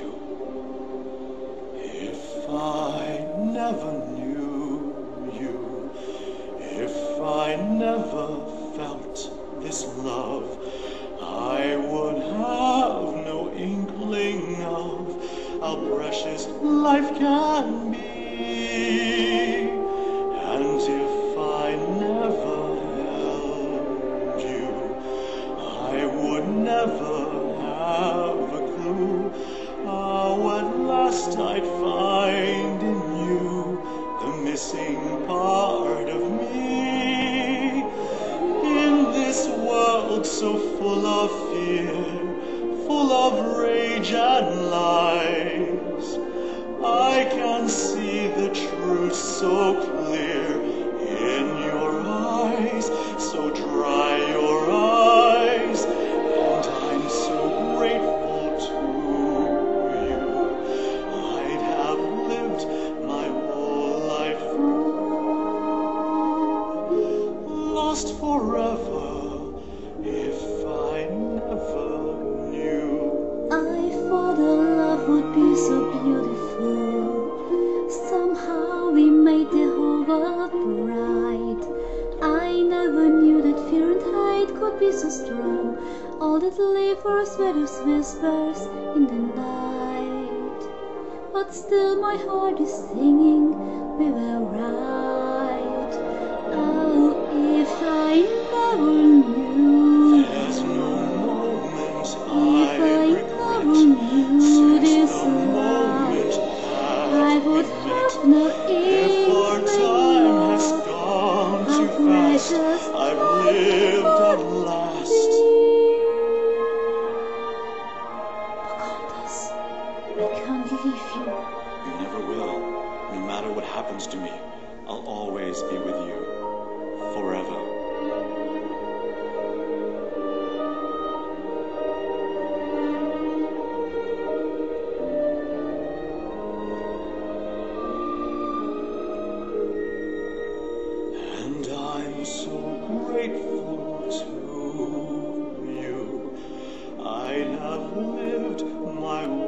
you. If I never knew you, if I never felt this love, I would have no inkling of how precious life can be. And if I never held you, I would never have a clue how at last I'd find in you the missing part of me. In this world so full of fear, full of rage and lies, I can see the truth so clear forever if I never knew. I thought our love would be so beautiful. Somehow we made the whole world bright. I never knew that fear and hate could be so strong. All that live for us were sweetest whispers in the night. But still my heart is singing, we were right. Leave you. You never will. No matter what happens to me, I'll always be with you. Forever. And I'm so grateful to you. I'd have lived my